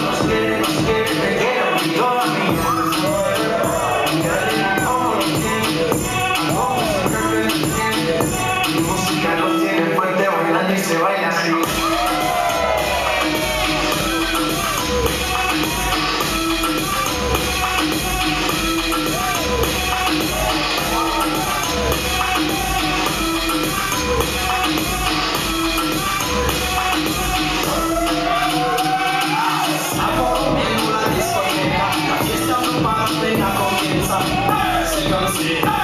Nos quiere, te quiero, chance.